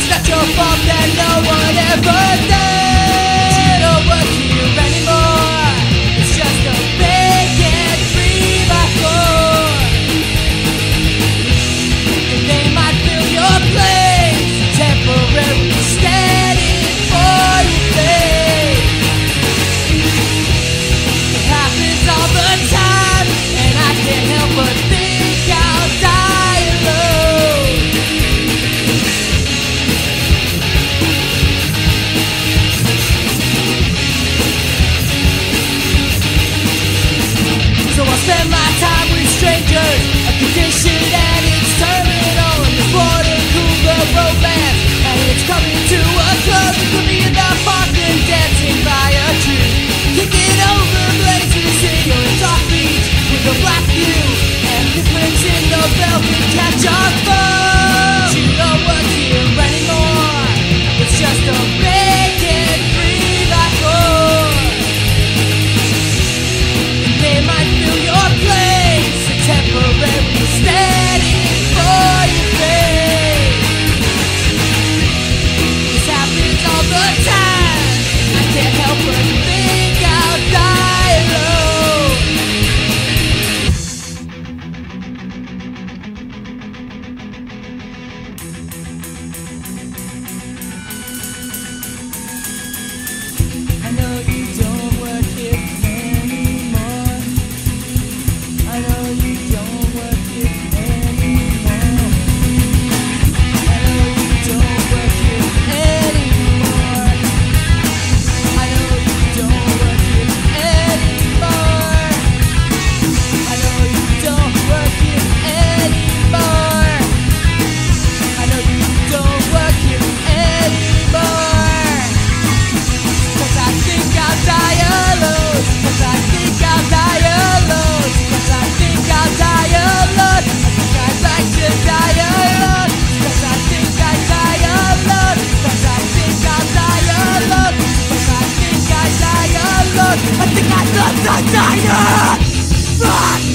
it's not your fault that no one ever does. la catch our foe. The diner!